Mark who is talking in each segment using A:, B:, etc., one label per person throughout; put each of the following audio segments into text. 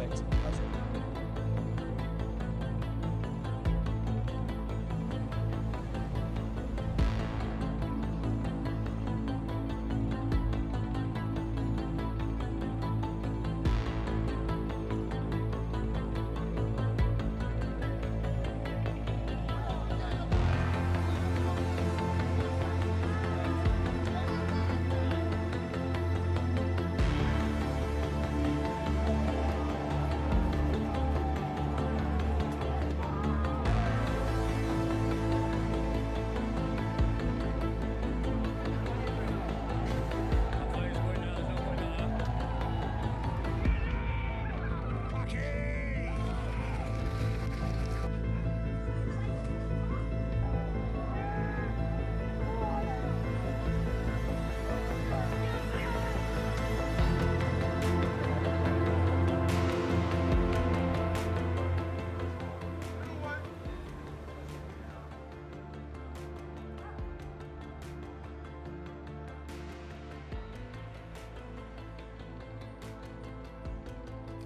A: aspects of the.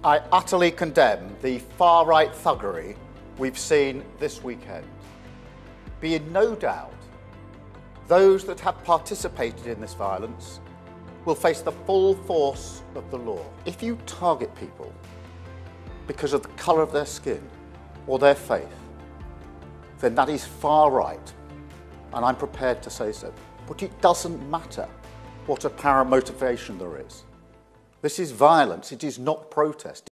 A: I utterly condemn the far right thuggery we've seen this weekend. Be in no doubt, those that have participated in this violence will face the full force of the law. If you target people because of the colour of their skin or their faith, then that is far right, and I'm prepared to say so. But it doesn't matter what apparent motivation there is. This is violence, it is not protest.